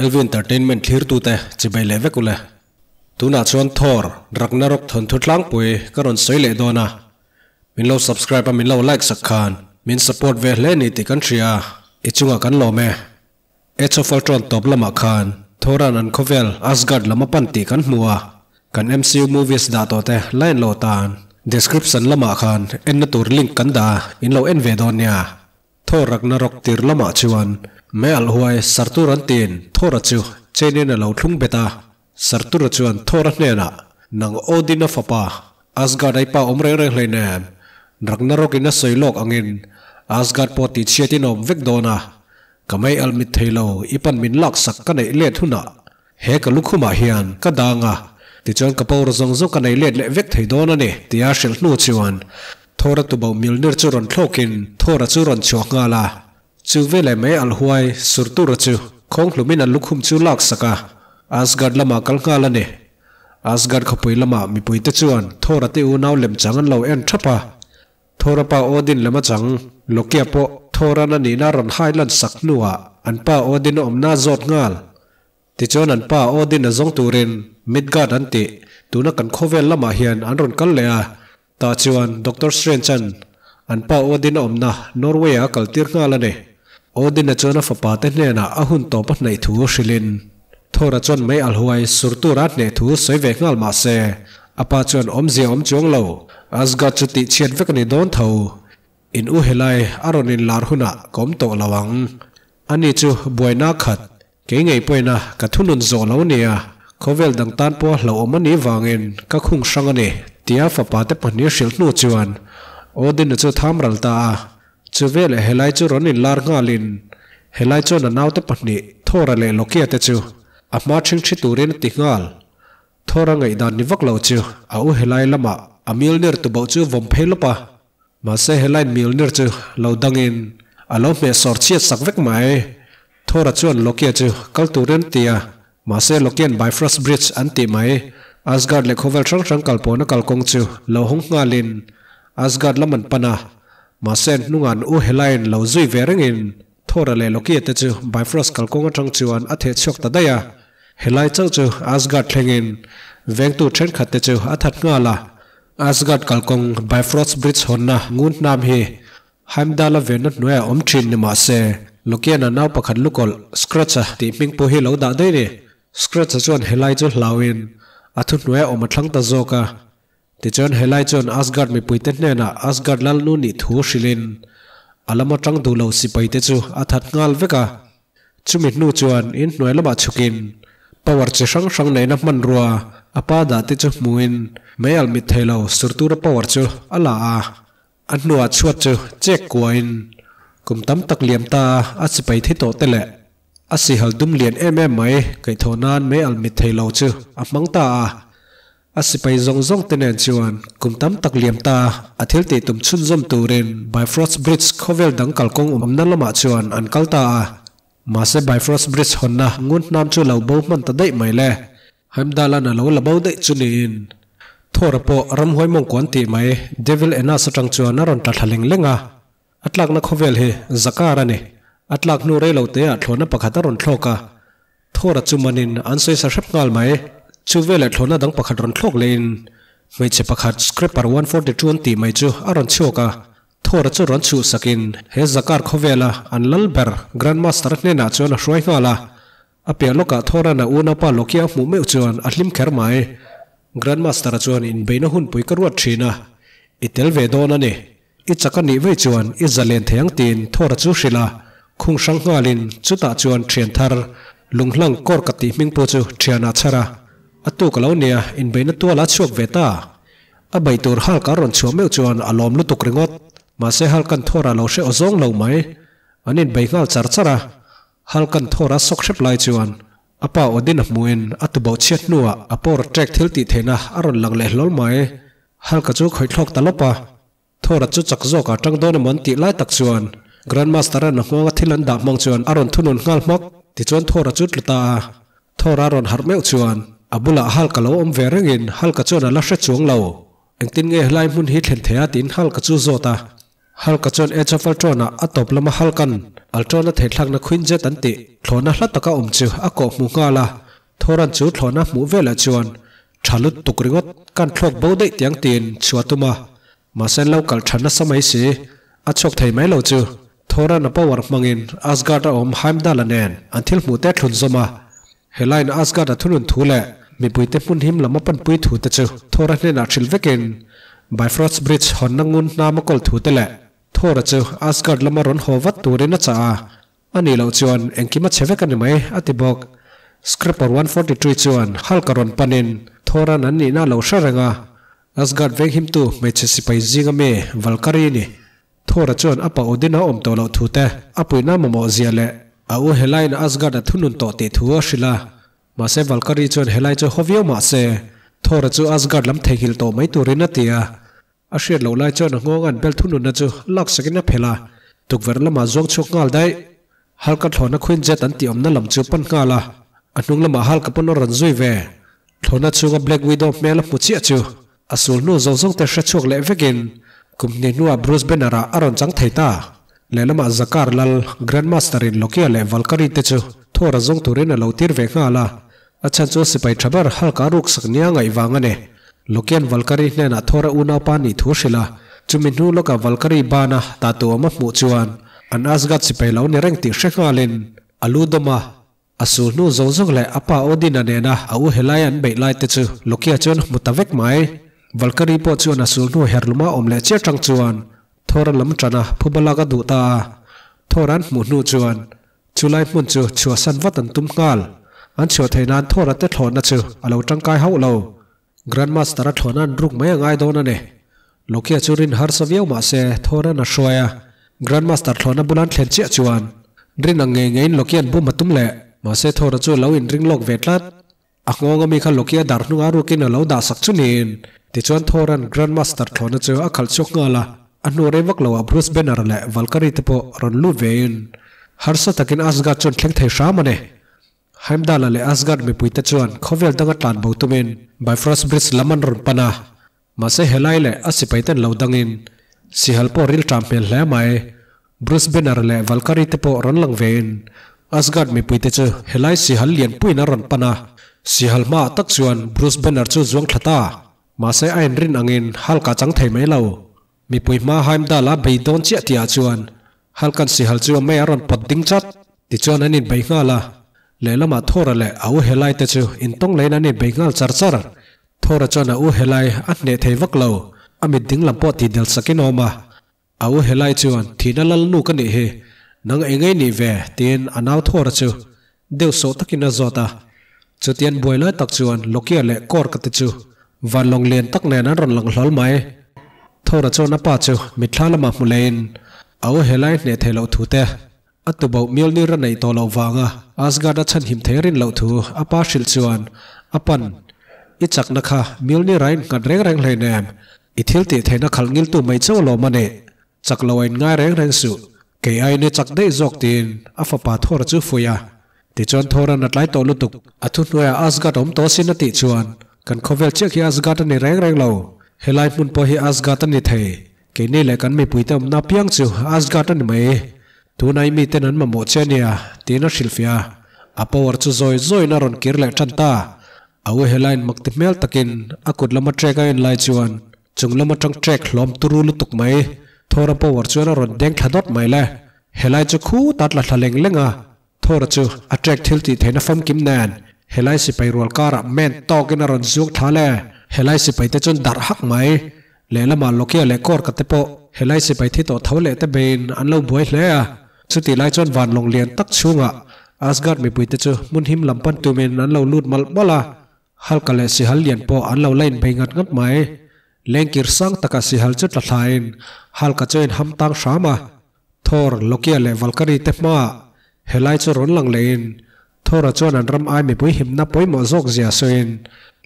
elvi entertainment thlir tu te, chi bai le vekule tuna chuan thor, ragnarok, thon thutlang pui karon soile dona min lo subscribe min lo like sakhan min support ve hle ni ti kan thria ichunga kan lo me. Echo faltron top lama khan. Thoran an khovel, asgard lama pan ti kan hmuwa kan mcu movies da to te, line lo tan. Description lama khan, en na tur link kan da. In lo en ve donya thor, ragnarok tir lama chuan me al huai sartur an tin thora chu chenin na lo thlung beta sartur chuan thora hne nang odina fapa asgard ai pa omre re hlene ragnarok ina soilok angin asgard po ti chiatin om vek dona kamai al mit thailo ipan min lak sak ka nei le thuna he ka lukhuma hian ka danga ti chon ka pawr zong zo ka nei le le vek thei dona ne ti a shel hnu chuan thora tu bo milner chu ron thlokin thora chu ron chuak nga la. chungve le me al huai surtu ra chu. Khong hlumin al lukhum chu lak saka. Asgard lama kalnga la ne asgard khapui lama mi pui te chuan. Thora te u naw lem changan lo en thapa. Thora pa odin lama chang. Lokia po thora na ni na ron hailan sak nuwa an pa odin om na zot ngal. Ti chon an pa odin azong turin midgard an ti. Tuna kan khovel lama hian an ron kal le a ta chuan dr strange an pa odin om na norway a kaltir ngal ane. Odin a chona fa pa te hne na a hun to pa nei thu shilin thora chon mai al huai surtu rat ne thu soi ve ngal ma se apa chon om zia om chong lo asgard chu ti chiat vek ni don tho in u helai aron in lar huna kom to lawang ani chu boina khat ke ngei poina ka thunun zo lo nia khovel à. dang tan po hlo omani wangin ka khung sang ani tia fa pa te pahni shil nu chuan. Odin chu tham ral ta à chu vel helai chu ron in lar ngalin helai chu na naw te pahni thora le lokia te chu. A ma thing thi turin ti ngal. Thora ngai dan ni vak lo chu. A u helai lama amil ner tu bau chu vom phelo pa. Ma se helai mil ner chu, lo dangin alo me sor chiat sak vek mai. Thora chuan lokia chu, kal turin tia ma se lokian bifrost bridge an ti mai. Asgard le khovel thang thang kalpona kalkong chu, lo hong lên asgard laman pana mà sen nungan u helain lo zui verengin thora le lokia te chu bifrost kalkong atang chuan a the chok ta daya. Helai chau chu asgard thlengin veng tu then khat te chu athat nga la. Asgard kalkong bifrost bridge honna ngun nam hi haimdala ven noya om thin ni ma se. Lokia na naw pakhat lukol, scratch ti ping po hi lo da dei ni. Scratch chuan helai chu hlawin athu noya om thlang ta zoka ti chon helai chon asgard mi puite hne na asgard lal nu ni thu shilin. Alama tang du lo si paite chu athat ngal veka. Chumi nu chuan in noi lama chukin. Power che sang sang nei na man ruwa apa da te chu muin mayal mi thelo surtur power chu ala a. Annuwa chuat chu chek in, kum tam tak liam ta a si pai thi to lệ, a si hal dum lian em em mai. Kai thonan mayal mi thelo chu a mang ta a asipai zong zong tenen chuan kumtam tak liam ta athil te tum chun zom turin bifrost bridge khovel dang kalkong um nan lama chuan an kalta a. Ma se bifrost bridge honna ngun nam chu lo bo man ta dei mai le hamdala na lo la bo dei chunin thora po ram hoi mong kon ti mai devil ena satang chuan aron ta thaling lenga atlak na khovel he zakara ne atlak nu re lo te a. Thlona pakhat aron thloka thora chumanin ansoi sa hrap ngal mai chu vela thlona dang pakhat ron thlok lein mai che pakhat scraper 142 an ti mai chu aron choka thora chu ron chu sakin he zakar khovela an lalber grandmaster ne na chona hroi ngala apia loka thora na una pa lokia mu me chuan ahlim kher mai grandmaster chuan in beina hun pui karwat thina itel ve dona ne i chaka ni ve chuan i zalen theng tin thora chu hrila khung sang ngalin chuta chuan thian thar lunglang kor kati mingpo chu thiana chara atu kalau nia in beina tua la chuak veta a bai tur hal ka ron chuam meu chuan alom lu tuk ringot. Ma se hal kan thora lo she ozong lo mai. Anin bai kal char chara. Hal kan thora sok shep lai chuan. Apa odin muin atbo chet nuwa apor trek thil ti thena aron lang le lol mai. Hal ka chu khoi thlok talopa thora chu chak zo ka tang don mon ti lai tak chuan. Grandmaster na hwanga thilan da mong chuan aron thunun ngal mak ti chuan thora chu tluta thora ron har meu chuan. abula hal kalo om verangin hal ka chona la sha chuang lo engtin nge hlai mun hi thlen thea tin hal ka chu zota hal ka chon echafal a top lama hal kan altona thlak na khuin je tan ti thlona hla taka om chu a ko mu nga la. Thoran chu thlona mu vela chuan. Thalut tukringot kan thlok bodai tiang tin chuatuma. Masen lo kal thana samai se. Chok thai mai lo chu. Thoran power mangin asgard om haimda lanen anthil mu te thun zoma. helain na aska da thunun thule mi puite pun him lama pan pui thu te chu. Thora ne na thil vekin bifrost bridge honnangun namakol thu te le. Thora chu asgard lama ron hovat ture na cha ani lo chuan engkima cheve kan mai atibok scripper 142 chuan hal karon panin thora nan ni na lo sharanga asgard veng him tu me che sipai jinga me valkari ni. Thora chuan apa odina om to lo thu te. Apui na momo zia le. Au helain asgard thunun to te thu shila ma se valkari chuan helai cho hovio ma se thora chu asgard lam thegil to mai turin atia a hriat lo lai chuan ngong an bel thunun na chu lak sakina phela tukver lama zong chok ngal dai halka thlona khuin jet an ti omna lam chu pan ngala anung lama halka pon ran zui ve thlona chunga black widow mel mu chi chu asul nu zo zong te shachok le vekin kumni nuwa bruce benara aron chang le lama zakar lal grandmaster in lokia le valkari te chu thora zong thurin a lo tir ve ngala achan chu sipai thabar halka ruk saknia ngai wangane lokian valkari hne na thora una pani thu shila chumi nu loka valkari bana ta tu ama mu chuan an asgat sipai lo ni reng ti lên. Aludma Asu nu zo zong le apa odin ane na au helayan be lai te chu, lokia chon mutavek mai valkari po chuan asul nu herluma omle che tang chuan thora lam trana phubala ga du ta. Thoran mu nu chuan. Chulai mun chu chua san watan tum ngal. An chua thainan thora te thlona chu. Alo tangkai hau lo. Grandmaster thlonan ruk mai ngai dona ne. Lokia churin har saviau ma se thora na shoya grandmaster thlona bulan thlen chi chuan. Rin ang nge ngein lokian bu matum le. Ma se thora chu lo in ring lok vetlat angonga mi kha lokia dar nu aru kin lo da sak chunin ti chuan thoran grandmaster thlona chu a khal chok ngala anu re vak lo bruce banner le valkyrie te po ron lu vein harsa takin asgard chon thleng thei sha mane. Haimdala le asgard mi puita chuan khovel danga tlan bo by bifrost bridge laman ron pana. Mase helai le asipaiten lo dangin. Si halpo ril trampel hle mai bruce banner le valkyrie te po ron lang vein asgard mi puite chu helai si hal lian puina ron pana. Si hal ma tak chuan bruce banner chu zuang thata. Mase ain rin angin halka chang thei mai lo mi pui ma haim da la bei don chia tia chuan. Halkan si hal chu mai aron pot ding chat. Ti chuan anin bei nga la le lama ah thora le au helai te chu. In tong lein ani bei ngal char char. Thora chuan au helai at ne thei vak lo. Ami ding lam po ti del sakin oma au helai chuan thina lal nu ka ni he. Nang engai ni ve tin anaw thora chu. Deu so takina zota chutian tian tak chuan lokia le kor ka te chu. Van long len tak nen an ron lang hlol mai. ทอร์จอนป้าจูมิทลาลมามุเลนเอาเฮลัยเนี่เลลทูเตอัตบมิลนิรในตัวเราวางอาสการ์ดชันหิมเทรินเลาทูอป้าชิลชวนอปันอิจักนะคะมิลนิไรน์กันเร่งแรงเลยแนมอิทิลติเทนักขังงิลตัวไม่เจ้าลรมันเนจักเราเองง่ายแรงแรงสุเกย์ไอเนจักได้จอกตีนอัฟปาทอร์จูฟุยาติจวนทอรันัดไลตัวลุตุกอัทุนวยอาสกาดอมโตสินติชวนกันคอเวลเช็คยาสกาดในแรงแรงเรา helai mun po hi asgatan ni the. Ke ne le kan mi puitam na piang chu asgatan ni mai tu nai mi ten an ma mo che nia tina shilfia apa war chu zoi zoi na ron kir le than ta. Au helain makti mel takin akut lama trek in lai chuan. Chung lama tang trek hlom turu lu tuk mai thora po war chuan ron deng thadot mai le. Helai chu khu tat la thaleng lenga thora chu attract trek thil ti theina fam kim nan. Helai si pai rol kara men to tokin ron zuk thale helai si pai te chun dar hak mai le lama lokia le kor ka te po helai si pai thi to thole te bein an lo buai hle a chu ti lai chon van long lian tak chunga asgard mi puite chu mun him lampan tu men an lo lut mal bala hal kale si hal lian po an lo lain bei ngat ngat mai leng kir sang taka si hal chu tlain hal ka chen ham tang shama thor lokia le valkari te ma helai chu ron lang lein thora chon an ram ai mi pui him na poi mo zok zia soin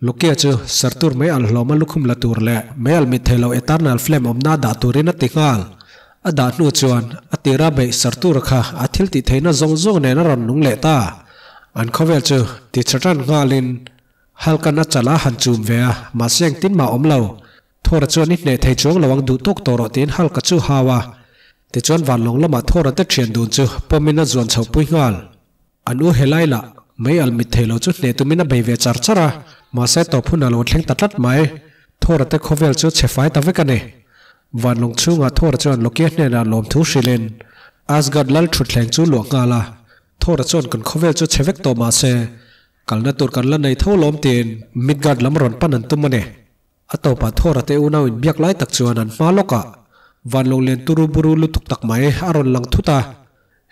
lúc Lukia chu sartur me al hloma lukhum la tur le me al mi thelo eternal flame đã da turin atingal ada nu chuan atira be sartur kha athil ti theina zong zong ne na ron nung le ta. Anh an khovel chu ti chatan ngalin halkana chala han chum về, mà seng tin ma omlo thor chuan ni ne thei chuang lawang du rồi toro hal halka chu hawa ti chuan van long lama thor te thian dun chu pomina zon chhopui ngal anu helaila me al mi thelo chu ne tumina be ve char chara มาเสตต่อผู้นาลงเทงตัดลัดไหมโทรแต่เขาเวลจุดเชฟไฟตาไว้กันเนวันลงชูงาโทรจวนลกเกียเนี่ยนาลมทูชิเลนอาสกัดลัลชุดแหลงจูหลวงกาลาโทรจวนกันเขาเวลจุดเชฟเวกต่อมาเซกันนัดตัวกันละในเท่าลมเตียนมิดกัดลำรอนปันนันตุมันเนอัตโตปะโทรเตอุนาวินเบียกไลตักจวนันมาลกะวันลงเลียนตุรุบุรุลุทุกตักไหมอารอนลังทุตา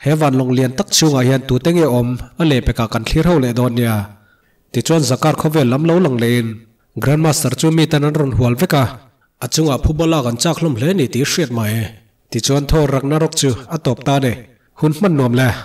เฮวันลงเลียนตักชูงาเฮียนตูเตงเออมอเลเปกากันคลีเท่าเลดอนเนีย ติจวนสังกัดเขาเวลล้ำเล้าหลังเลนกรันมาสเตอร์จูมีแต่นันรอนหัวเวกะอาจงอาผู้บลากันจากลมเลนี่ตีเสียดใหม่ติจวนโทรรักนรกจูอตบตาเนหุ่นมันนวมแล